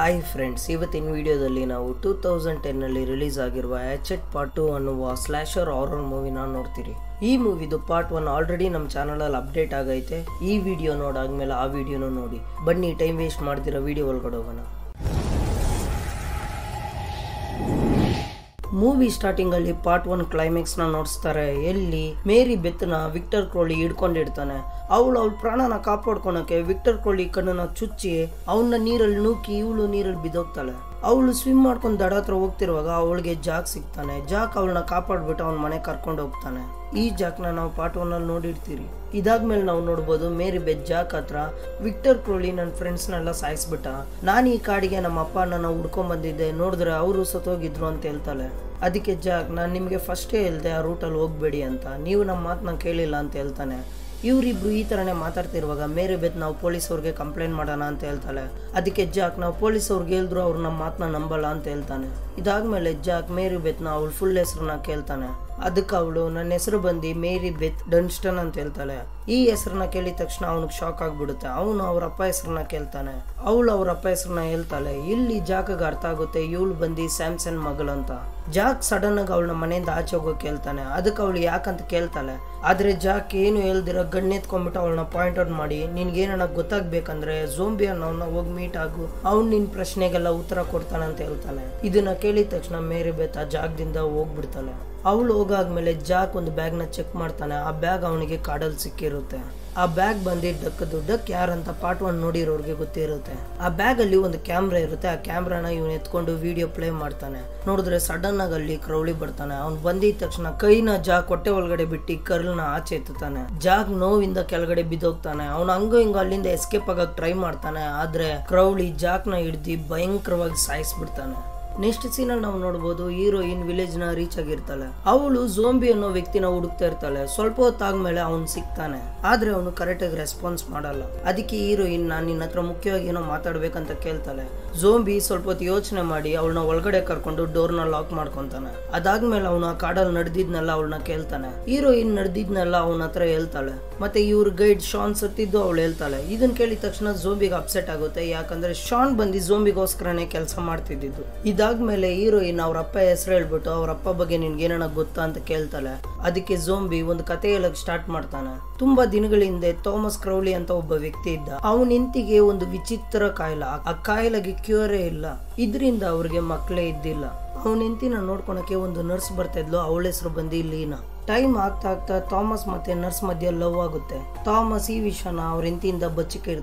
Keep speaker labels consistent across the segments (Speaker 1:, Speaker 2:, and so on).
Speaker 1: Hi friends ಇವತ್ತಿನ ವಿಡಿಯೋದಲ್ಲಿ ನಾವು ಟೂ ತೌಸಂಡ್ ಟೆನ್ನಲ್ಲಿ ರಿಲೀಸ್ ಆಗಿರುವ ಎಚ್ ಎಟ್ ಪಾರ್ಟ್ ಟು ಅನ್ನುವ ಸ್ಲ್ಯಾಶರ್ ಆರರ್ ಮೂವಿನ ನೋಡ್ತೀರಿ. ಈ ಮೂವಿದು ಪಾರ್ಟ್ ಒನ್ ಆಲ್ರೆಡಿ ನಮ್ಮ ಚಾನಲಲ್ಲಿ ಅಪ್ಡೇಟ್ ಆಗೈತೆ. ಈ ವಿಡಿಯೋ ನೋಡಾದ್ಮೇಲೆ ಆ ವಿಡಿಯೋನೂ ನೋಡಿ. ಬನ್ನಿ ಟೈಮ್ ವೇಸ್ಟ್ ಮಾಡ್ತಿರೋ ವಿಡಿಯೋ ಒಳಗಡೆ ಹೋಗೋಣ. ಮೂವಿ ಸ್ಟಾರ್ಟಿಂಗ್ ಅಲ್ಲಿ ಪಾರ್ಟ್ ಒನ್ ಕ್ಲೈಮ್ಯಾಕ್ಸ್ನ ನೋಡಿಸ್ತಾರೆ. ಎಲ್ಲಿ? ಮೇರಿ ಬೆತ್ತನ ವಿಕ್ಟರ್ ಕ್ರೋಳಿ ಹಿಡ್ಕೊಂಡಿರ್ತಾನೆ. ಅವಳು ಅವ್ಳ ಪ್ರಾಣನ ಕಾಪಾಡ್ಕೊಳಕ್ಕೆ ವಿಕ್ಟರ್ ಕ್ರೋಳಿ ಕಣ್ಣನ್ನ ಚುಚ್ಚಿ ಅವನ್ನ ನೀರಲ್ಲಿ ನೂಕಿ ಇವಳು ನೀರಲ್ಲಿ ಬಿದ್ದೋಗ್ತಾಳೆ. ಅವಳು ಸ್ವಿಮ್ ಮಾಡ್ಕೊಂಡು ದಡ ಹತ್ರ ಹೋಗ್ತಿರುವಾಗ ಅವಳಿಗೆ ಜಾಕ್ ಸಿಗ್ತಾನೆ. ಜಾಕ್ ಅವಳನ್ನ ಕಾಪಾಡ್ಬಿಟ್ಟು ಅವನ ಮನೆ ಕರ್ಕೊಂಡು ಹೋಗ್ತಾನೆ. ಈ ಜಾಕ್ನ ನಾವು ಪಾರ್ಟ್ ಒನ್ ಅಲ್ಲಿ ನೋಡಿರ್ತೀರಿ. ಇದಾದ್ಮೇಲೆ ನಾವು ನೋಡ್ಬೋದು ಮೇರಿ ಬೆತ್ ಜಾಕ್ ಹತ್ರ ವಿಕ್ಟರ್ ಕ್ರೋಳಿ ನನ್ನ ಫ್ರೆಂಡ್ಸ್ನೆಲ್ಲ ಸಾಯಿಸ್ಬಿಟ್ಟ. ನಾನು ಈ ಕಾಡಿಗೆ ನಮ್ಮ ಅಪ್ಪ ನನ್ನ ಹುಡ್ಕೊಂಡ್ ಬಂದಿದ್ದೆ ನೋಡಿದ್ರೆ ಅವರು ಸತ್ತೋಗಿದ್ರು ಅಂತ ಹೇಳ್ತಾಳೆ. ಅದಕ್ಕೆ ಜಾಕ್ ನಾನು ನಿಮಗೆ ಫಸ್ಟೇ ಹೇಳ್ದೆ ಆ ರೂಟಲ್ಲಿ ಹೋಗಬೇಡಿ ಅಂತ. ನೀವು ನಮ್ಮ ಮಾತನ್ನ ಕೇಳಿಲ್ಲ ಅಂತ ಹೇಳ್ತಾನೆ. ಇವರಿಬ್ರು ಈ ಥರನೇ ಮಾತಾಡ್ತಿರುವಾಗ ಮೇರೆ ಬೆತ್ ನಾವು ಪೊಲೀಸ್ ಅವ್ರಿಗೆ ಕಂಪ್ಲೇಂಟ್ ಮಾಡೋಣ ಅಂತ ಹೇಳ್ತಾಳೆ. ಅದಕ್ಕೆ ಜಾಕ್ ನಾವು ಪೊಲೀಸ್ ಅವ್ರಿಗೆ ಹೇಳಿದ್ರು ಅವ್ರು ನಮ್ಮ ಮಾತನ್ನ ನಂಬಲ್ಲ ಅಂತ ಹೇಳ್ತಾನೆ. ಇದಾದ್ಮೇಲೆ ಜಾಕ್ ಮೇರಿ ಬೆತ್ನ ಅವಳು ಫುಲ್ ಹೆಸರನ್ನ ಕೇಳ್ತಾನೆ. ಅದಕ್ಕೆ ಅವಳು ನನ್ನ ಹೆಸರು ಬಂದು ಮೇರಿ ಬೆತ್ ಡನ್ಸ್ಟನ್ ಅಂತ ಹೇಳ್ತಾಳೆ. ಈ ಹೆಸರನ್ನ ಕೇಳಿದ ತಕ್ಷಣ ಅವನಿಗೆ ಶಾಕ್ ಆಗ್ಬಿಡುತ್ತೆ. ಅವನು ಅವ್ರ ಅಪ್ಪ ಹೆಸರನ್ನ ಕೇಳ್ತಾನೆ. ಅವಳು ಅವ್ರ ಅಪ್ಪ ಹೆಸರನ್ನ ಹೇಳ್ತಾಳೆ. ಇಲ್ಲಿ ಜಾಕಗೆ ಅರ್ಥ ಆಗುತ್ತೆ ಇವಳು ಬಂದು ಸ್ಯಾಮ್ಸನ್ ಮಗಳಂತ ಜಾಕ್ ಸಡನ್ ಆಗಿ ಅವಳನ್ನ ಮನೆಯಿಂದ ಆಚೆ ಹೋಗೋಕೆ ಕೇಳ್ತಾನೆ. ಅದಕ್ಕೆ ಅವಳು ಯಾಕಂತ ಕೇಳ್ತಾಳೆ? ಆದ್ರೆ ಜಾಕ್ ಏನು ಹೇಳ್ದಿರ ಗಣ್ಣೆತ್ಕೊಂಡ್ಬಿಟ್ಟು ಅವಳನ್ನ ಪಾಯಿಂಟ್ ಔಟ್ ಮಾಡಿ ನಿನ್ಗೇನ ಗೊತ್ತಾಗ್ಬೇಕಂದ್ರೆ ಝೋಂಬಿ ಅನ್ನೋನ್ನ ಹೋಗಿ ಮೀಟ್ ಆಗು. ಅವ್ನು ನಿನ್ ಪ್ರಶ್ನೆಗೆಲ್ಲ ಉತ್ತರ ಕೊಡ್ತಾನೆ ಅಂತ ಹೇಳ್ತಾನೆ. ಇದನ್ನ ಕೇಳಿದ ತಕ್ಷಣ ಮೇರಿ ಬೇತ ಜಾಗದಿಂದ ಹೋಗ್ಬಿಡ್ತಾನೆ ಅವಳು ಹೋಗಾದ್ಮೇಲೆ ಜಾಕ್ ಒಂದು ಬ್ಯಾಗ್ನ ಚೆಕ್ ಮಾಡ್ತಾನೆ. ಆ ಬ್ಯಾಗ್ ಅವನಿಗೆ ಕಾಡಲ್ಲಿ ಸಿಕ್ಕಿರುತ್ತೆ. ಆ ಬ್ಯಾಗ್ ಬಂದು ಡಕ್ಕದು ಡಕ್ ಯಾರಂತ ಪಾರ್ಟ್ ಒನ್ ನೋಡಿರೋರ್ಗೆ ಗೊತ್ತಿರುತ್ತೆ. ಆ ಬ್ಯಾಗ್ ಅಲ್ಲಿ ಒಂದು ಕ್ಯಾಮ್ರಾ ಇರುತ್ತೆ. ಆ ಕ್ಯಾಮ್ರಾನ ಇವನು ಎತ್ಕೊಂಡು ವಿಡಿಯೋ ಪ್ಲೇ ಮಾಡ್ತಾನೆ. ನೋಡಿದ್ರೆ ಸಡನ್ ಆಗಿ ಅಲ್ಲಿ ಕ್ರೌಳಿ ಬರ್ತಾನೆ. ಅವ್ನ್ ಬಂದಿದ ತಕ್ಷಣ ಕೈನ ಜಾಕ್ ಕೊಟ್ಟೆ ಒಳಗಡೆ ಬಿಟ್ಟು ಕರ್ಲ್ನ ಆಚೆ ಎತ್ತಾನೆ ಜಾಗ್ ನೋವಿಂದ ಕೆಳಗಡೆ ಬಿದ್ದೋಗ್ತಾನೆ. ಅವ್ನು ಹಂಗ ಹಿಂಗ ಅಲ್ಲಿಂದ ಎಸ್ಕೇಪ್ ಆಗಕ್ ಟ್ರೈ ಮಾಡ್ತಾನೆ. ಆದ್ರೆ ಕ್ರೌಳಿ ಜಾಕ್ನ ಹಿಡ್ದು ಭಯಂಕರವಾಗಿ ಸಾಯಿಸ್ಬಿಡ್ತಾನೆ. ನೆಕ್ಸ್ಟ್ ಸೀನ್ ಅಲ್ಲಿ ನಾವು ನೋಡಬಹುದು ಹೀರೋಯಿನ್ ವಿಲೇಜ್ನ ರೀಚ್ ಆಗಿರ್ತಾಳೆ. ಅವಳು ಜೋಂಬಿ ಅನ್ನೋ ವ್ಯಕ್ತಿನ ಹುಡುಕ್ತಾ ಇರ್ತಾಳೆ. ಸ್ವಲ್ಪ ಹೊತ್ತಾದ್ಮೇಲೆ ಅವ್ನು ಸಿಗ್ತಾನೆ. ಆದ್ರೆ ಅವನು ಕರೆಕ್ಟ್ ಆಗಿ ರೆಸ್ಪಾನ್ಸ್ ಮಾಡಲ್ಲ. ಅದಕ್ಕೆ ಹೀರೋಯಿನ್, ನಾನು ನಿನ್ನ ಹತ್ರ ಮುಖ್ಯವಾಗಿ ಏನೋ ಮಾತಾಡ್ಬೇಕಂತ ಕೇಳ್ತಾಳೆ. ಝೋಂಬಿ ಸ್ವಲ್ಪ ಹೊತ್ತು ಯೋಚನೆ ಮಾಡಿ ಅವಳನ್ನ ಒಳಗಡೆ ಕರ್ಕೊಂಡು ಡೋರ್ನ ಲಾಕ್ ಮಾಡ್ಕೊಂತಾನೆ. ಅದಾದ್ಮೇಲೆ ಅವನು ಆ ಕಾಡಲ್ಲಿ ನಡೆದಿದ್ನೆಲ್ಲ ಅವಳನ್ನ ಕೇಳ್ತಾನೆ. ಹೀರೋಯಿನ್ ನಡೆದಿದ್ನೆಲ್ಲ ಅವನ ಹತ್ರ ಹೇಳ್ತಾಳೆ. ಮತ್ತೆ ಇವ್ರ ಗೈಡ್ ಶಾನ್ ಸತ್ತಿದ್ದು ಅವಳು ಹೇಳ್ತಾಳೆ. ಇದನ್ನ ಕೇಳಿದ ತಕ್ಷಣ ಝೋಂಬಿಗೆ ಅಪ್ಸೆಟ್ ಆಗುತ್ತೆ. ಯಾಕಂದ್ರೆ ಶಾನ್ ಬಂದು ಝೋಂಬಿಗೋಸ್ಕರನೇ ಕೆಲಸ ಮಾಡ್ತಿದ್ದಿದ್ದು. ಇದಾದ್ಮೇಲೆ ಹೀರೋಯಿನ್ ಅವ್ರ ಅಪ್ಪ ಹೆಸರು ಹೇಳ್ಬಿಟ್ಟು ಅವ್ರ ಅಪ್ಪ ಬಗ್ಗೆ ನಿನ್ಗೆ ಏನಾನ ಗೊತ್ತಾ ಅಂತ ಕೇಳ್ತಾಳೆ. ಅದಕ್ಕೆ ಝೋಂಬಿ ಒಂದು ಕತೆ ಹೇಳಕ್ ಸ್ಟಾರ್ಟ್ ಮಾಡ್ತಾನೆ. ತುಂಬಾ ದಿನಗಳ ಹಿಂದೆ ಥಾಮಸ್ ಕ್ರೌಲಿ ಅಂತ ಒಬ್ಬ ವ್ಯಕ್ತಿ ಇದ್ದ. ಅವನ ಹೆಂಡತಿಗೆ ಒಂದು ವಿಚಿತ್ರ ಕಾಯಿಲೆ ಆ ಕಾಯಿಲೆಗೆ ಕ್ಯೂರೇ ಇಲ್ಲ. ಇದರಿಂದ ಅವ್ರಿಗೆ ಮಕ್ಕಳೇ ಇದ್ದಿಲ್ಲ. ಅವನಿಂತಿನ ನೋಡ್ಕೊಳಕ್ಕೆ ಒಂದು ನರ್ಸ್ ಬರ್ತಾ ಇದ್ಲು. ಅವಳ ಹೆಸರು ಬಂದು ಲೀನಾ ಟೈಮ್ ಆಗ್ತಾ ಆಗ್ತಾ ಥಾಮಸ್ ಮತ್ತೆ ನರ್ಸ್ ಮಧ್ಯೆ ಲವ್ ಆಗುತ್ತೆ. ಥಾಮಸ್ ಈ ವಿಷಯನ ಅವ್ರ ಹೆಂತಿಯಿಂದ ಬಚ್ಚಿಕೆ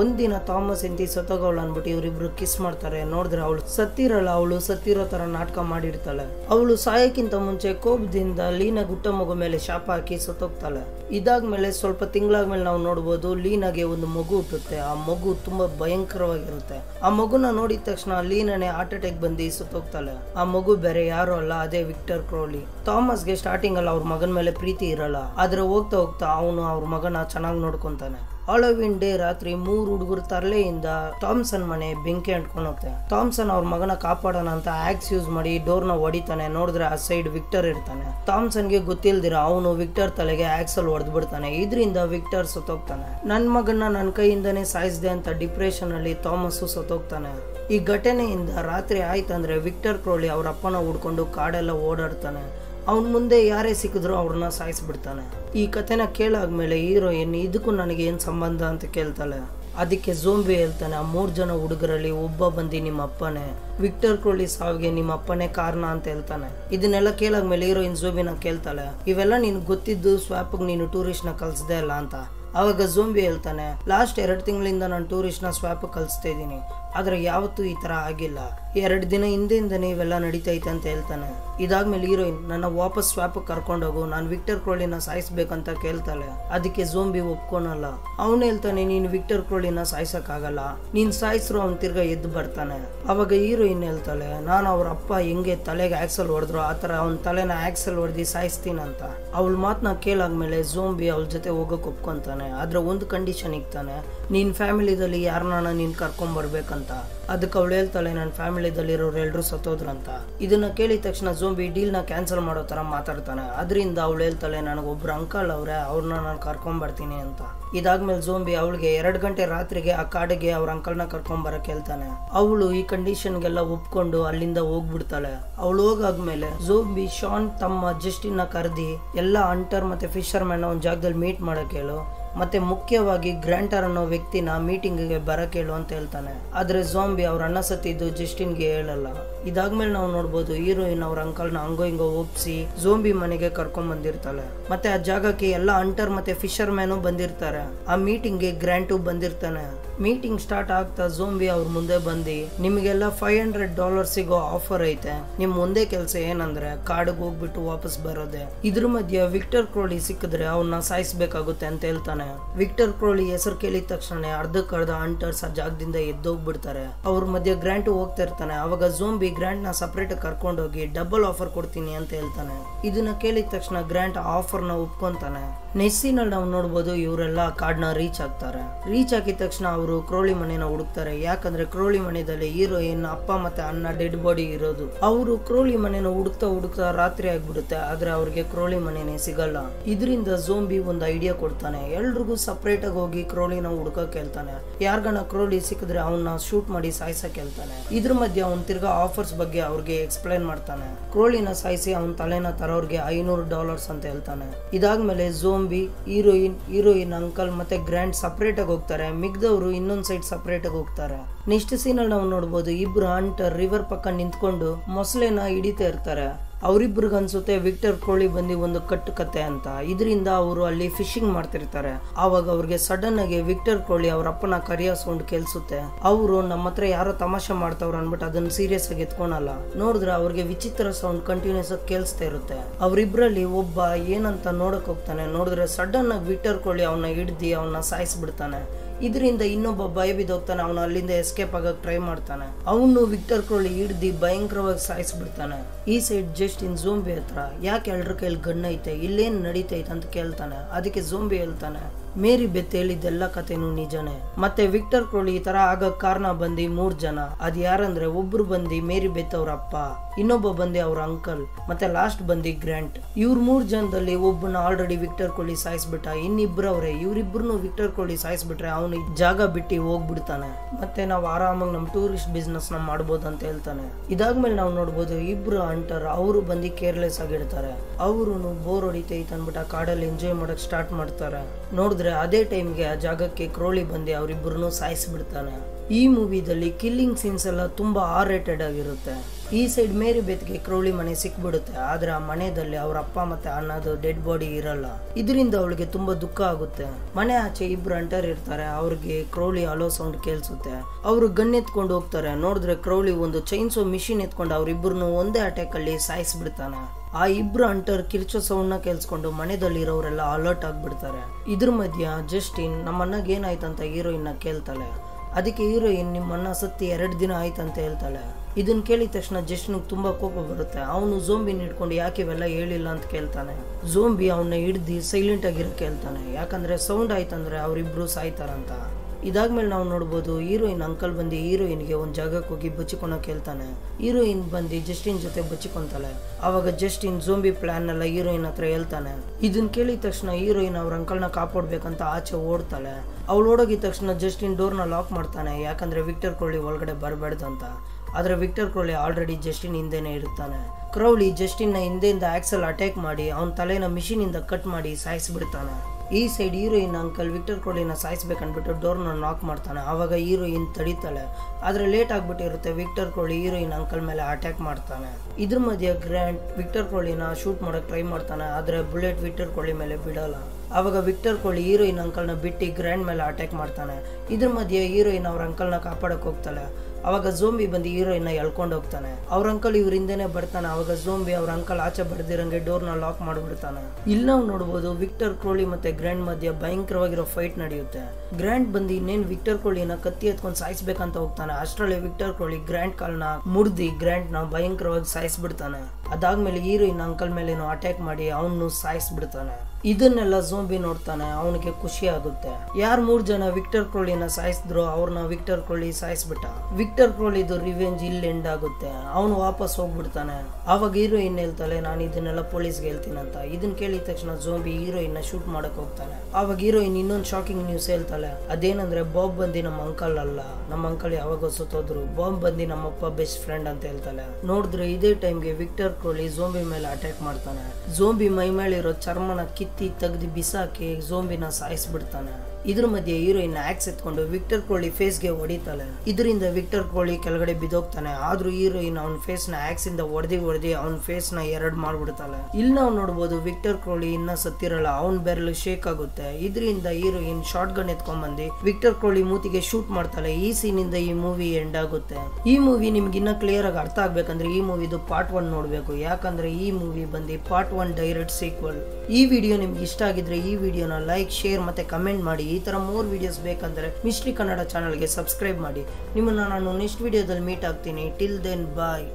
Speaker 1: ಒಂದಿನ ಥಾಮಸ್ ಹೆಂತಿ ಸತ್ತೋಗವಳು ಅನ್ಬಿಟ್ಟು ಇವರಿಬ್ರು ಕಿಸ್ ಮಾಡ್ತಾರೆ. ನೋಡಿದ್ರೆ ಅವಳು ಸತ್ತಿರಲ್ಲ, ಅವಳು ಸತ್ತಿರೋ ತರ ನಾಟಕ ಮಾಡಿರ್ತಾಳೆ. ಅವಳು ಸಾಯಕ್ಕಿಂತ ಮುಂಚೆ ಕೋಪದಿಂದ ಲೀನಾ ಗುಟ್ಟ ಮಗು ಮೇಲೆ ಶಾಪ ಹಾಕಿ ಸತ್ತೋಗ್ತಾಳೆ. ಇದಾದ್ಮೇಲೆ ಸ್ವಲ್ಪ ತಿಂಗಳಾದ್ಮೇಲೆ ನಾವು ನೋಡ್ಬೋದು ಲೀನಾಗೆ ಒಂದು ಮಗು ಹುಟ್ಟುತ್ತೆ. ಆ ಮಗು ತುಂಬಾ ಭಯಂಕರವಾಗಿರುತ್ತೆ. ಆ ಮಗುನ ನೋಡಿದ ತಕ್ಷಣ ಲೀನನೆ ಹಾರ್ಟ್ ಅಟ್ಯಾಕ್ ಬಂದು ಸತ್ತೋಗ್ತಾಳೆ. ಆ ಮಗು ಬೇರೆ ಯಾರು ಅಲ್ಲ, ಅದೇ ವಿಕ್ಟರ್ ಕ್ರೋಲಿ. ಥಾಮಸ್ಗೆ ಸ್ಟಾರ್ಟಿಂಗ್ ಅಲ್ಲಿ ಅವ್ರ ಮಗನ ಮೇಲೆ ಪ್ರೀತಿ ಇರಲ್ಲ. ಆದ್ರೆ ಹೋಗ್ತಾ ಹೋಗ್ತಾ ಅವನು ಅವ್ರ ಮಗನ ಚೆನ್ನಾಗಿ ನೋಡ್ಕೊಂತಾನೆ. ಹಾಲೋವಿನ್ ಡೇ ರಾತ್ರಿ ಮೂರು ಹುಡುಗರು ತರಲೆಯಿಂದ ಥಾಮ್ಸನ್ ಮನೆ ಬೆಂಕಿ ಅಂಟ್ಕೊಂಡು ಹೋಗ್ತಾನೆ ಥಾಮ್ಸನ್ ಅವ್ರ ಮಗನ ಕಾಪಾಡೋಣ ಅಂತ ಆಕ್ಸ್ ಯೂಸ್ ಮಾಡಿ ಡೋರ್ನ ಹೊಡಿತಾನೆ ನೋಡಿದ್ರೆ ಆ ಸೈಡ್ ವಿಕ್ಟರ್ ಇರ್ತಾನೆ. ಥಾಮ್ಸನ್ಗೆ ಗೊತ್ತಿಲ್ದಿರ ಅವನು ವಿಕ್ಟರ್ ತಲೆಗೆ ಆಕ್ಸಲ್ ಹೊಡೆದು ಬಿಡ್ತಾನೆ. ಇದರಿಂದ ವಿಕ್ಟರ್ ಸತ್ತೋಗ್ತಾನೆ. ನನ್ ಮಗನ ನನ್ನ ಕೈಯಿಂದನೇ ಸಾಯಿಸಿದೆ ಅಂತ ಡಿಪ್ರೆಷನ್ ಅಲ್ಲಿ ಥಾಮಸ್ ಸತ್ತೋಗ್ತಾನೆ. ಈ ಘಟನೆಯಿಂದ ರಾತ್ರಿ ಆಯ್ತಂದ್ರೆ ವಿಕ್ಟರ್ ಕ್ರೋಲಿ ಅವ್ರ ಅಪ್ಪನ ಹುಡ್ಕೊಂಡು ಕಾಡೆಲ್ಲ ಓಡಾಡ್ತಾನೆ. ಅವನ ಮುಂದೆ ಯಾರೇ ಸಿಕ್ಕಿದ್ರು ಅವ್ರನ್ನ ಸಾಯಿಸ್ಬಿಡ್ತಾನೆ. ಈ ಕಥೆನ ಕೇಳಾದ್ಮೇಲೆ ಹೀರೋಯಿನ್, ಇದಕ್ಕೂ ನನಗೆ ಏನ್ ಸಂಬಂಧ? ಅಂತ ಕೇಳ್ತಾಳೆ. ಅದಕ್ಕೆ ಜೋಂಬಿ ಹೇಳ್ತಾನೆ, ಆ ಮೂರ್ ಜನ ಹುಡುಗರಲ್ಲಿ ಒಬ್ಬ ಬಂದು ನಿಮ್ಮ ಅಪ್ಪನೇ. ವಿಕ್ಟರ್ ಕ್ರೋಲಿ ಸಾವಿಗೆ ನಿಮ್ಮ ಅಪ್ಪನೇ ಕಾರಣ ಅಂತ ಹೇಳ್ತಾನೆ. ಇದನ್ನೆಲ್ಲ ಕೇಳಾದ್ಮೇಲೆ ಹೀರೋಯಿನ್ ಜೋಂಬಿನ ಕೇಳ್ತಾಳೆ, ಇವೆಲ್ಲ ನೀನು ಗೊತ್ತಿದ್ದು ಸ್ವಾಪ್ಗೆ ನೀನು ಟೂರಿಸ್ಟ್ನ ಕಲ್ಸದೆ ಅಲ್ಲ ಅಂತ. ಅವಾಗ ಜೋಂಬಿ ಹೇಳ್ತಾನೆ, ಲಾಸ್ಟ್ ಎರಡು ತಿಂಗಳಿಂದ ನಾನು ಟೂರಿಸ್ಟ್ನ ಸ್ವಾಪ್ ಕಲಿಸ್ತಾ ಇದ್ದೀನಿ. ಆದ್ರೆ ಯಾವತ್ತೂ ಈ ತರ ಆಗಿಲ್ಲ. ಎರಡು ದಿನ ಹಿಂದೆಯಿಂದನೇ ಇವೆಲ್ಲ ನಡೀತೈತೆ ಅಂತ ಹೇಳ್ತಾನೆ. ಇದಾದ್ಮೇಲೆ ಹೀರೋಯಿನ್, ನನ್ನ ವಾಪಸ್ ಸ್ವಾಪ್ ಕರ್ಕೊಂಡೋಗು ನಾನು ವಿಕ್ಟರ್ ಕ್ರೋಲಿನ ಸಾಯಿಸ್ಬೇಕಂತ ಕೇಳ್ತಾಳೆ. ಅದಕ್ಕೆ ಜೋಂಬಿ ಒಪ್ಕೊನಲ್ಲ ಅವನು ಹೇಳ್ತಾನೆ, ನೀನು ವಿಕ್ಟರ್ ಕ್ರೋಲಿನ ಸಾಯಿಸಕ್ಕಾಗಲ್ಲ. ನೀನ್ ಸಾಯಿಸ್ರು ಅವ್ನು ತಿರ್ಗಾ ಎದ್ದು ಬರ್ತಾನೆ. ಅವಾಗ ಹೀರೋಯಿನ್ ಹೇಳ್ತಾಳೆ, ನಾನು ಅವ್ರ ಅಪ್ಪ ಹೆಂಗೆ ತಲೆಗೆ ಆಕ್ಸಲ್ ಹೊಡೆದ್ರು ಆ ಥರ ಅವ್ನ ತಲೆನ ಆಕ್ಸಲ್ ಹೊಡೆದಿ ಸಾಯಿಸ್ತೀನಂತ. ಅವಳ ಮಾತನ್ನ ಕೇಳಾದ್ಮೇಲೆ ಜೋಂಬಿ ಅವಳ ಜೊತೆ ಹೋಗಕ್ ಒಪ್ಕೊಂತಾನೆ. ಆದ್ರೆ ಒಂದು ಕಂಡೀಷನ್ ಇಕ್ತಾನೆ, ನಿನ್ ಫ್ಯಾಮಿಲಿದಲ್ಲಿ ಯಾರನ್ನ ನೀನ್ ಕರ್ಕೊಂಡ್ ಬರ್ಬೇಕಂತ ಅಂತ. ಅದಕ್ಕೆ ಅವಳು ಹೇಳ್ತಾಳೆ ನನ್ನ ಫ್ಯಾಮಿಲಿದಲ್ಲಿರೋರು ಎಲ್ಲರೂ ಅಂತ ಇದನ್ನ ಕೇಳಿದ ತಕ್ಷಣ ಜೋಂಬಿ ಡೀಲ್ನ ಕ್ಯಾನ್ಸಲ್ ಮಾಡೋ ತರ ಮಾತಾಡ್ತಾನೆ. ಅದರಿಂದ ಅವಳು ಹೇಳ್ತಾಳೆ ನನಗೊಬ್ರು ಅಂಕಲ್ ಅವ್ರೆ, ಅವ್ರನ್ನ ನಾನು ಕರ್ಕೊಂಬರ್ತೀನಿ ಅಂತ. ಇದಾದ್ಮೇಲೆ ಜೋಂಬಿ ಅವಳಿಗೆ ಎರಡು ಗಂಟೆ ರಾತ್ರಿಗೆ ಆ ಕಾಡಿಗೆ ಅವ್ರ ಅಂಕಲ್ನ ಕರ್ಕೊಂಬರಕ್ ಹೇಳ್ತಾನೆ. ಅವಳು ಈ ಕಂಡೀಷನ್ಗೆಲ್ಲ ಒಪ್ಕೊಂಡು ಅಲ್ಲಿಂದ ಹೋಗ್ಬಿಡ್ತಾಳೆ. ಅವಳು ಹೋಗಾದ್ಮೇಲೆ ಜೋಂಬಿ ಶಾನ್ ತಮ್ಮ ಜಸ್ಟಿನ ಕರೆದಿ, ಎಲ್ಲ ಅಂಟರ್ ಮತ್ತೆ ಫಿಶರ್ ಮ್ಯಾನ್ ಒಂದು ಜಾಗದಲ್ಲಿ ಮೀಟ್ ಮಾಡಕ್ ಹೇಳು. ಮತ್ತೆ ಮುಖ್ಯವಾಗಿ ಗ್ರ್ಯಾಂಟರ್ ಅನ್ನೋ ವ್ಯಕ್ತಿನ ಮೀಟಿಂಗ್ಗೆ ಬರಕ್ ಹೇಳು ಅಂತ ಹೇಳ್ತಾನೆ. ಆದ್ರೆ ಜೋಂಬಿ ಅವ್ರ ಅಣ್ಣ ಸತ್ತಿದ್ದು ಜಸ್ಟಿನ್ಗೆ ಹೇಳಲ್ಲ. ಇದಾದ್ಮೇಲೆ ನಾವು ನೋಡ್ಬೋದು ಹೀರೋಯಿನ್ ಅವ್ರ ಅಂಕಲ್ನ ಹಂಗೋ ಹಿಂಗೋ ಒಪ್ಸಿ ಜೋಂಬಿ ಮನೆಗೆ ಕರ್ಕೊಂಡ್ ಬಂದಿರ್ತಾಳೆ. ಮತ್ತೆ ಆ ಜಾಗಕ್ಕೆ ಎಲ್ಲ ಅಂಟರ್ ಮತ್ತೆ ಫಿಶರ್ ಮ್ಯಾನು ಬಂದಿರ್ತಾರೆ. ಆ ಮೀಟಿಂಗ್ಗೆ ಗ್ರ್ಯಾಂಟು ಬಂದಿರ್ತಾನೆ. ಮೀಟಿಂಗ್ ಸ್ಟಾರ್ಟ್ ಆಗ್ತಾ ಜೋಂಬಿ ಅವ್ರ ಮುಂದೆ ಬಂದು, ನಿಮಗೆಲ್ಲ ಫೈವ್ ಹಂಡ್ರೆಡ್ ಡಾಲರ್ ಸಿಗೋ ಆಫರ್ ಐತೆ. ನಿಮ್ ಮುಂದೆ ಕೆಲಸ ಏನಂದ್ರೆ ಕಾಡಿಗೆ ಹೋಗ್ಬಿಟ್ಟು ವಾಪಸ್ ಬರೋದೆ. ಇದ್ರ ಮಧ್ಯೆ ವಿಕ್ಟರ್ ಕ್ರೋಡಿ ಸಿಕ್ಕಿದ್ರೆ ಅವ್ನ ಸಾಯಿಸ್ಬೇಕಾಗುತ್ತೆ ಅಂತ ಹೇಳ್ತಾನೆ. ವಿಕ್ಟರ್ ಕ್ರೋಲಿ ಹೆಸರು ಕೇಳಿದ ತಕ್ಷಣ ಅರ್ಧಕ್ಕೆ ಅರ್ಧ ಅಂಟರ್ಸ್ ಆ ಜಾಗದಿಂದ ಎದ್ದೋಗ್ಬಿಡ್ತಾರೆ. ಅವ್ರ ಮಧ್ಯೆ ಗ್ರ್ಯಾಂಟ್ ಹೋಗ್ತಾ ಇರ್ತಾನೆ. ಅವಾಗ ಜೋಂಬಿ ಗ್ರ್ಯಾಂಟ್ನ ಸಪರೇಟ್ ಕರ್ಕೊಂಡೋಗಿ ಡಬಲ್ ಆಫರ್ ಕೊಡ್ತೀನಿ ಅಂತ ಹೇಳ್ತಾನೆ. ಇದನ್ನ ಕೇಳಿದ ತಕ್ಷಣ ಗ್ರ್ಯಾಂಟ್ ಆಫರ್ನ ಒಪ್ಕೊಂತಾನೆ. ನೆಸ್ಸಿನಲ್ಲಿ ನಾವು ನೋಡ್ಬೋದು ಇವರೆಲ್ಲ ಕಾಡ್ನ ರೀಚ್ ಆಗ್ತಾರೆ. ರೀಚ್ ಆಗಿದ ತಕ್ಷಣ ಅವರು ಕ್ರೋಳಿ ಮನೆನ ಹುಡುಕ್ತಾರೆ. ಯಾಕಂದ್ರೆ ಕ್ರೋಳಿ ಮನೆಯಲ್ಲಿ ಹೀರೋಯಿನ್ ಅಪ್ಪ ಮತ್ತೆ ಅಣ್ಣ ಡೆಡ್ ಬಾಡಿ ಇರೋದು. ಅವರು ಕ್ರೋಳಿ ಮನೆನ ಹುಡುಕ್ತಾ ಹುಡುಕ್ತಾ ರಾತ್ರಿ ಆಗ್ಬಿಡುತ್ತೆ. ಆದ್ರೆ ಅವ್ರಿಗೆ ಕ್ರೋಳಿ ಮನೆನೇ ಸಿಗಲ್ಲ. ಇದರಿಂದ ಜೋಂಬಿ ಒಂದು ಐಡಿಯಾ ಕೊಡ್ತಾನೆ. ಎಲ್ರಿಗೂ ಸಪರೇಟ್ ಆಗಿ ಹೋಗಿ ಕ್ರೋಲಿನ ಹುಡುಕಕ್ ಹೇಳ್ತಾನೆ ಯಾರ್ಗಣ ಕ್ರೋಲಿ ಸಿಕ್ಕಿದ್ರೆ ಅವನ್ನ ಶೂಟ್ ಮಾಡಿ ಸಾಯಿಸಕ್ಕೆ ಹೇಳ್ತಾನೆ ಇದ್ರ ಮಧ್ಯೆ ಅವ್ನ್ ತಿರ್ಗಾ ಆಫರ್ಸ್ ಬಗ್ಗೆ ಅವ್ರಿಗೆ ಎಕ್ಸ್ಪ್ಲೈನ್ ಮಾಡ್ತಾನೆ. ಕ್ರೋಳಿನ ಸಾಯಿಸಿ ಅವನ್ ತಲೆನ ತರೋರ್ಗೆ ಐನೂರು ಡಾಲರ್ಸ್ ಅಂತ ಹೇಳ್ತಾನೆ. ಇದಾದ್ಮೇಲೆ ಝೋಂಬಿ ಹೀರೋಯಿನ್ ಹೀರೋಯಿನ್ ಅಂಕಲ್ ಮತ್ತೆ ಗ್ರ್ಯಾಂಡ್ ಸಪ್ರೇಟ್ ಆಗಿ ಹೋಗ್ತಾರೆ. ಮಿಗ್ದವರು ಇನ್ನೊಂದ್ ಸೈಡ್ ಸಪ್ರೇಟ್ ಆಗಿ ಹೋಗ್ತಾರೆ. ನೆಕ್ಸ್ಟ್ ಸೀನ್ ಅಲ್ಲಿ ನಾವು ನೋಡ್ಬೋದು ಇಬ್ರು ಹಂಟರ್ ರಿವರ್ ಪಕ್ಕ ನಿಂತ್ಕೊಂಡು ಮೊಸಳೆನ ಹಿಡಿತಾ ಇರ್ತಾರೆ. ಅವರಿಬ್ರಿಗೆ ಅನ್ಸುತ್ತೆ ವಿಕ್ಟರ್ ಕೋಳಿ ಬಂದು ಒಂದು ಕಟ್ಟು ಕತೆ ಅಂತ. ಇದರಿಂದ ಅವರು ಅಲ್ಲಿ ಫಿಶಿಂಗ್ ಮಾಡ್ತಿರ್ತಾರೆ. ಆವಾಗ ಅವ್ರಿಗೆ ಸಡನ್ ಆಗಿ ವಿಕ್ಟರ್ ಕೋಳಿ ಅವ್ರ ಅಪ್ಪನ ಕರಿಯಾಸ್ಕೊಂಡು ಕೇಳಿಸುತ್ತೆ. ಅವರು ನಮ್ಮ ಹತ್ರ ಯಾರೋ ತಮಾಷೆ ಮಾಡ್ತಾವ್ರ ಅನ್ಬಿಟ್ಟು ಅದನ್ನ ಸೀರಿಯಸ್ ಆಗಿ ಎತ್ಕೊಳಲ್ಲ. ನೋಡಿದ್ರೆ ಅವ್ರಿಗೆ ವಿಚಿತ್ರ ಸೌಂಡ್ ಕಂಟಿನ್ಯೂಸ್ ಆಗಿ ಕೇಳಿಸ್ತಾ ಇರುತ್ತೆ. ಅವರಿಬ್ರಲ್ಲಿ ಒಬ್ಬ ಏನಂತ ನೋಡಕ್ ಹೋಗ್ತಾನೆ. ನೋಡಿದ್ರೆ ಸಡನ್ ಆಗಿ ವಿಕ್ಟರ್ ಕೋಳಿ ಅವನ್ನ ಹಿಡ್ದಿ ಅವನ್ನ ಸಾಯಿಸ್ಬಿಡ್ತಾನೆ. ಇದರಿಂದ ಇನ್ನೊಬ್ಬ ಭಯ ಬಿದ್ದೋಗ್ತಾನೆ ಅವನು ಅಲ್ಲಿಂದ ಎಸ್ಕೇಪ್ ಆಗಕ್ಕೆ ಟ್ರೈ ಮಾಡ್ತಾನೆ. ಅವನು ವಿಕ್ಟರ್ ಕ್ರೋಲಿ ಹಿಡ್ದಿ ಭಯಂಕರವಾಗಿ ಸಾಯಿಸ್ಬಿಡ್ತಾನೆ. ಈ ಸೈಡ್ ಜಸ್ಟ್ ಇನ್ ಝೋಂಬಿ ಹತ್ರ. ಯಾಕೆ ಎಲ್ರ ಕೈಲಿ ಗಣ್ಣ ಐತೆ? ಇಲ್ಲೇನ್ ನಡೀತೈತೆ ಅಂತ ಕೇಳ್ತಾನೆ. ಅದಕ್ಕೆ ಜೋಂಬಿ ಹೇಳ್ತಾನೆ. ಮೇರಿ ಹೇಳಿದ್ದೆಲ್ಲ ಕಥೆನೂ ನಿಜನೇ. ಮತ್ತೆ ವಿಕ್ಟರ್ ಕ್ರೋಲಿ ಈ ತರ ಆಗಕ್ ಕಾರಣ ಬಂದಿ ಮೂರ್ ಜನ. ಅದ್ ಯಾರಂದ್ರೆ ಒಬ್ರು ಬಂದಿ ಮೇರಿ ಬೆತ್ ಅವ್ರ ಅಪ್ಪ, ಇನ್ನೊಬ್ಬ ಬಂದಿ ಅವ್ರ ಅಂಕಲ್, ಮತ್ತೆ ಲಾಸ್ಟ್ ಬಂದಿ ಗ್ರ್ಯಾಂಟ್. ಇವ್ರ ಮೂರ್ ಜನದಲ್ಲಿ ಒಬ್ಬನ ಆಲ್ರೆಡಿ ವಿಕ್ಟರ್ ಕೊಳ್ಳಿ ಸಾಯಿಸ್ಬಿಟ್ಟ ಇನ್ನಿಬ್ರವ್ರೆ ಇವ್ರಿಬ್ರು ವಿಕ್ಟರ್ ಕೊಳ್ಳಿ ಸಾಯಿಸ್ಬಿಟ್ರೆ ಅವನು ಜಾಗ ಬಿಟ್ಟು ಹೋಗ್ಬಿಡ್ತಾನೆ. ಮತ್ತೆ ನಾವು ಆರಾಮಾಗಿ ನಮ್ ಟೂರಿಸ್ಟ್ ಬಿಸ್ನೆಸ್ನ ಮಾಡ್ಬೋದು ಅಂತ ಹೇಳ್ತಾನೆ. ಇದಾದ್ಮೇಲೆ ನಾವು ನೋಡ್ಬೋದು ಇಬ್ರು ಅಂಟರ್ ಅವರು ಬಂದು ಕೇರ್ಲೆಸ್ ಆಗಿಡ್ತಾರೆ ಅವರು ಬೋರ್ ಹೊಡಿತೈತೆ ಅನ್ಬಿಟ್ಟು ಕಾಡಲ್ಲಿ ಎಂಜಾಯ್ ಮಾಡಕ್ ಸ್ಟಾರ್ಟ್ ಮಾಡ್ತಾರೆ. ನೋಡಿದ್ರೆ ಅದೇ ಟೈಮ್ಗೆ ಆ ಜಾಗಕ್ಕೆ ಕ್ರೋಳಿ ಬಂದು ಅವರಿಬ್ಬರನ್ನೂ ಸಾಯಿಸ್ಬಿಡ್ತಾನೆ. ಈ ಮೂವಿದಲ್ಲಿ ಕಿಲ್ಲಿಂಗ್ ಸೀನ್ಸ್ ಎಲ್ಲ ತುಂಬಾ ಆರ್ ರೇಟೆಡ್ ಆಗಿರುತ್ತೆ. ಈ ಸೈಡ್ ಮೇರಿ ಬೆತ್ಗೆ ಕ್ರೌಳಿ ಮನೆ ಸಿಕ್ಬಿಡುತ್ತೆ, ಆದ್ರೆ ಆ ಮನೆಯಲ್ಲಿ ಅವ್ರ ಅಪ್ಪ ಮತ್ತೆ ಅಣ್ಣದು ಡೆಡ್ ಬಾಡಿ ಇರಲ್ಲ. ಇದರಿಂದ ಅವಳಿಗೆ ತುಂಬಾ ದುಃಖ ಆಗುತ್ತೆ. ಮನೆ ಆಚೆ ಇಬ್ರು ಅಂಟರ್ ಇರ್ತಾರೆ, ಅವ್ರಿಗೆ ಕ್ರೌಳಿ ಅಲೋ ಸೌಂಡ್ ಕೇಳಿಸುತ್ತೆ. ಅವರು ಗನ್ ಎತ್ಕೊಂಡು ಹೋಗ್ತಾರೆ, ನೋಡಿದ್ರೆ ಕ್ರೌಳಿ ಒಂದು ಚೈನ್ಸೋ ಮಿಷಿನ್ ಎತ್ಕೊಂಡು ಅವ್ರಿಬ್ರು ಒಂದೇ ಅಟ್ಯಾಕ್ ಅಲ್ಲಿ ಸಾಯಿಸ್ಬಿಡ್ತಾನೆ. ಆ ಇಬ್ರು ಅಂಟರ್ ಕಿರ್ಚೋ ಸೌಂಡ್ನ ಕೇಳಿಸ್ಕೊಂಡು ಮನೆಯಲ್ಲಿರೋರೆಲ್ಲ ಅಲರ್ಟ್ ಆಗ್ಬಿಡ್ತಾರೆ. ಇದ್ರ ಮಧ್ಯ ಜಸ್ಟಿನ್ ನಮ್ಮ ಅಣ್ಣಗೆ ಏನಾಯ್ತಂತ ಹೀರೋಯಿನ್ನ ಕೇಳ್ತಾಳೆ. ಅದಕ್ಕೆ ಹೀರೋಯಿನ್ ನಿಮ್ಮನ್ನ ಸತ್ತಿ ಎರಡು ದಿನ ಆಯ್ತು ಆಯ್ತಂತ ಹೇಳ್ತಾಳೆ. ಇದನ್ನ ಕೇಳಿದ ತಕ್ಷಣ ಜಶ್ನಿಗೆ ತುಂಬಾ ಕೋಪ ಬರುತ್ತೆ. ಅವನು ಜೋಂಬಿನ ಹಿಡ್ಕೊಂಡು ಯಾಕೆ ಇವೆಲ್ಲ ಹೇಳಿಲ್ಲ ಅಂತ ಕೇಳ್ತಾನೆ. ಜೋಂಬಿ ಅವನ್ನ ಹಿಡ್ದು ಸೈಲೆಂಟ್ ಆಗಿರೋ ಕೇಳ್ತಾನೆ. ಯಾಕಂದ್ರೆ ಸೌಂಡ್ ಆಯ್ತಂದ್ರೆ ಅವರಿಬ್ರು ಸಾಯ್ತಾರಂತ. ಇದಾದ್ಮೇಲೆ ನಾವು ನೋಡ್ಬೋದು ಹೀರೋಯಿನ್ ಅಂಕಲ್ ಬಂದು ಹೀರೋಯಿನ್ಗೆ ಒಂದು ಜಾಗಕ್ಕೆ ಹೋಗಿ ಬಚ್ಚಿಕೊಳಕ್ ಹೇಳ್ತಾನೆ ಹೀರೋಯಿನ್ ಬಂದು ಜಸ್ಟಿನ್ ಜೊತೆ ಬಚ್ಚಿಕೊಂತಾಳೆ ಅವಾಗ ಜಸ್ಟಿನ್ ಜೋಂಬಿ ಪ್ಲಾನ್ ಎಲ್ಲ ಹೀರೋಯಿನ್ ಹತ್ರ ಹೇಳ್ತಾನೆ. ಇದನ್ನ ಕೇಳಿದ ತಕ್ಷಣ ಹೀರೋಯಿನ್ ಅವ್ರ ಅಂಕಲ್ನ ಕಾಪಾಡ್ಬೇಕಂತ ಆಚೆ ಓಡ್ತಾಳೆ. ಅವಳು ಓಡೋಗಿದ ತಕ್ಷಣ ಜಸ್ಟಿನ್ ಡೋರ್ನ ಲಾಕ್ ಮಾಡ್ತಾನೆ. ಯಾಕಂದ್ರೆ ವಿಕ್ಟರ್ ಕ್ರೋಳಿ ಒಳಗಡೆ ಬರಬೇಡ್ದಂತ ಆದ್ರೆ ವಿಕ್ಟರ್ ಕ್ರೋಲಿ ಆಲ್ರೆಡಿ ಜಸ್ಟಿನ್ ಹಿಂದೆನೆ ಇರುತ್ತಾನೆ ಕ್ರೌಲಿ ಜಸ್ಟಿನ್ನ ಹಿಂದೆಯಿಂದ ಆಕ್ಸಲ್ ಅಟ್ಯಾಕ್ ಮಾಡಿ ಅವನ ತಲೆನ ಇಂದ ಕಟ್ ಮಾಡಿ ಸಾಯಿಸ್ಬಿಡ್ತಾನೆ. ಈ ಸೈಡ್ ಹೀರೋಯಿನ್ ಅಂಕಲ್ ವಿಕ್ಟರ್ ಕ್ರೋಲಿನ ಸಾಯಿಸ್ಬೇಕನ್ಬಿಟ್ಟು ಡೋರ್ನ ನಾಕ್ ಮಾಡ್ತಾನೆ. ಆವಾಗ ಹೀರೋಯಿನ್ ತಡಿತಾಳೆ. ಆದರೆ ಲೇಟ್ ಆಗಿಬಿಟ್ಟಿರುತ್ತೆ. ವಿಕ್ಟರ್ ಕೋಳಿ ಹೀರೋಯಿನ್ ಅಂಕಲ್ ಮೇಲೆ ಅಟ್ಯಾಕ್ ಮಾಡ್ತಾನೆ. ಇದ್ರ ಮಧ್ಯೆ ಗ್ರ್ಯಾಂಡ್ ವಿಕ್ಟರ್ ಕೋಳಿನ ಶೂಟ್ ಮಾಡೋಕೆ ಟ್ರೈ ಮಾಡ್ತಾನೆ. ಆದರೆ ಬುಲೆಟ್ ವಿಕ್ಟರ್ ಕೋಳಿ ಮೇಲೆ ಬಿಡಲ್ಲ. ಆವಾಗ ವಿಕ್ಟರ್ ಕೋಹ್ಲಿ ಹೀರೋಯಿನ್ ಅಂಕಲ್ನ ಬಿಟ್ಟು ಗ್ರ್ಯಾಂಡ್ ಮೇಲೆ ಅಟ್ಯಾಕ್ ಮಾಡ್ತಾನೆ. ಇದ್ರ ಮಧ್ಯೆ ಹೀರೋಯಿನ್ ಅವ್ರ ಅಂಕಲ್ನ ಕಾಪಾಡೋಕೆ ಹೋಗ್ತಾಳೆ. ಅವಾಗ ಜೋಂಬಿ ಬಂದು ಹೀರೋಯಿನ್ ಎಳ್ಕೊಂಡು ಹೋಗ್ತಾನೆ. ಅವ್ರ ಅಂಕಲ್ ಇವ್ರ ಹಿಂದೆನೆ ಬರ್ತಾನೆ. ಅವಾಗ ಜೋಂಬಿ ಅವ್ರ ಅಂಕಲ್ ಆಚೆ ಬರ್ದಿರಂಗೆ ಡೋರ್ನ ಲಾಕ್ ಮಾಡ್ಬಿಡ್ತಾನೆ. ಇಲ್ಲಿ ನಾವು ನೋಡ್ಬೋದು ವಿಕ್ಟರ್ ಕ್ರೋಲಿ ಮತ್ತೆ ಗ್ರ್ಯಾಂಡ್ ಮಧ್ಯೆ ಭಯಂಕರವಾಗಿರೋ ಫೈಟ್ ನಡೆಯುತ್ತೆ. ಗ್ರ್ಯಾಂಡ್ ಬಂದು ಇನ್ನೇನ್ ವಿಕ್ಟರ್ ಕ್ರೋಲಿನ ಕತ್ತಿ ಎತ್ಕೊಂಡು ಸಾಯಿಸ್ಬೇಕಂತ ಹೋಗ್ತಾನೆ. ಅಷ್ಟರಲ್ಲಿ ವಿಕ್ಟರ್ ಕ್ರೋಲಿ ಗ್ರ್ಯಾಂಡ್ ಕಾಲ್ನ ಮುರ್ದಿ ಗ್ರ್ಯಾಂಡ್ನ ಭಯಂಕರವಾಗಿ ಸಾಯಿಸ್ಬಿಡ್ತಾನೆ. ಅದಾದ್ಮೇಲೆ ಹೀರೋಯಿನ್ ಅಂಕಲ್ ಮೇಲೇನು ಅಟ್ಯಾಕ್ ಮಾಡಿ ಅವನು ಸಾಯಿಸ್ಬಿಡ್ತಾನೆ. ಇದನ್ನೆಲ್ಲ ಝೋಂಬಿ ನೋಡ್ತಾನೆ, ಅವನಿಗೆ ಖುಷಿ ಆಗುತ್ತೆ. ಯಾರ್ ಮೂರ್ ಜನ ವಿಕ್ಟರ್ ಕ್ರೋಲಿನ ಸಾಯಿಸಿದ್ರು ಅವ್ರನ್ನ ವಿಕ್ಟರ್ ಕ್ರೋಲಿ ಸಾಯಿಸ್ಬಿಟ್ಟ. ವಿಕ್ಟರ್ ಕ್ರೋಲಿದು ರಿವೆಂಜ್ ಇಲ್ಲಿ ಎಂಡ್ ಆಗುತ್ತೆ. ಅವನು ವಾಪಸ್ ಹೋಗ್ಬಿಡ್ತಾನೆ. ಅವಾಗ ಹೀರೋಯಿನ್ ಹೇಳ್ತಾಳೆ, ನಾನು ಇದನ್ನೆಲ್ಲ ಪೊಲೀಸ್ಗೆ ಹೇಳ್ತೀನಿ ಅಂತ ಇದನ್ನ ಕೇಳಿದ ತಕ್ಷಣ ಝೋಂಬಿ ಹೀರೋಯಿನ್ನ ಶೂಟ್ ಮಾಡಕ್ ಹೋಗ್ತಾನೆ. ಅವಾಗ ಹೀರೋಯಿನ್ ಇನ್ನೊಂದು ಶಾಕಿಂಗ್ ನ್ಯೂಸ್ ಹೇಳ್ತಾಳೆ, ಅದೇನಂದ್ರೆ ಬಾಬ್ ಬಂದಿ ನಮ್ಮ ಅಂಕಲ್ ಅಲ್ಲ. ನಮ್ಮ ಅಂಕಲ್ ಯಾವಾಗ ಸುತ್ತೋದ್ರು ಬಾಂಬ್ ಬಂದಿ ನಮ್ಮಪ್ಪ ಬೆಸ್ಟ್ ಫ್ರೆಂಡ್ ಅಂತ ಹೇಳ್ತಾಳೆ. ನೋಡಿದ್ರೆ ಇದೇ ಟೈಮ್ಗೆ ವಿಕ್ಟರ್ ಕ್ರೋಲಿ ಝೋಂಬಿ ಮೇಲೆ ಅಟ್ಯಾಕ್ ಮಾಡ್ತಾನೆ. ಜೋಂಬಿ ಮೈ ಇರೋ ಚರ್ಮನ ಕಿತ್ತಿ ತೆಗ್ದು ಬಿಸಾಕಿ ಜೋಂಬಿನ ಸಾಯಿಸ್ಬಿಡ್ತಾನೆ. ಇದ್ರ ಮಧ್ಯೆ ಹೀರೋಯಿನ್ ಆಕ್ಸ್ ಎತ್ಕೊಂಡು ವಿಕ್ಟರ್ ಫೇಸ್ ಫೇಸ್ಗೆ ಹೊಡಿತಾಳೆ. ಇದರಿಂದ ವಿಕ್ಟರ್ ಕೋಳಿ ಕೆಳಗಡೆ ಬಿದ್ದೋಗ್ತಾನೆ. ಆದ್ರೂ ಹೀರೋಯಿನ್ ಅವನ್ ಫೇಸ್ನ ಆಕ್ಸ್ ಇಂದ ಹೊಡೆದಿ ಹೊಡೆದಿ ಅವನ್ ಫೇಸ್ನ ಎರಡ್ ಮಾಡ್ಬಿಡ್ತಾಳೆ. ಇಲ್ಲಿ ನಾವು ನೋಡ್ಬೋದು ವಿಕ್ಟರ್ ಕೋಳಿ ಇನ್ನ ಸತ್ತಿರಲ್ಲ. ಅವನ್ ಬೆರಳು ಶೇಕ್ ಆಗುತ್ತೆ. ಇದರಿಂದ ಹೀರೋಯಿನ್ ಶಾರ್ಟ್ ಗನ್ ಎತ್ಕೊಂಡ್ಬಂದು ವಿಕ್ಟರ್ ಕೋಳಿ ಮೂತಿಗೆ ಶೂಟ್ ಮಾಡ್ತಾಳೆ. ಈ ಸೀನ್ ಇಂದ ಈ ಮೂವಿ ಎಂಡ್ ಆಗುತ್ತೆ. ಈ ಮೂವಿ ನಿಮ್ಗೆ ಇನ್ನ ಕ್ಲಿಯರ್ ಆಗಿ ಅರ್ಥ ಆಗ್ಬೇಕಂದ್ರೆ ಈ ಮೂವಿದು ಪಾರ್ಟ್ ಒನ್ ನೋಡ್ಬೇಕು. ಯಾಕಂದ್ರೆ ಈ ಮೂವಿ ಬಂದು ಪಾರ್ಟ್ ಒನ್ ಡೈರೆಕ್ಟ್ ಸೀಕ್ವಲ್. ಈ ವಿಡಿಯೋ ನಿಮ್ಗೆ ಇಷ್ಟ ಆಗಿದ್ರೆ ಈ ವಿಡಿಯೋನ ಲೈಕ್, ಶೇರ್ ಮತ್ತೆ ಕಮೆಂಟ್ ಮಾಡಿ. ಈ ಥರ ಮೋರ್ ವಿಡಿಯೋಸ್ ಬೇಕಂದ್ರೆ ಮಿಸ್ಟ್ರಿ ಕನ್ನಡ ಚಾನಲ್ಗೆ ಸಬ್ಸ್ಕ್ರೈಬ್ ಮಾಡಿ. ನಿಮ್ಮನ್ನ ನಾನು ನೆಕ್ಸ್ಟ್ ವಿಡಿಯೋದಲ್ಲಿ ಮೀಟ್ ಆಗ್ತೀನಿ. Till then bye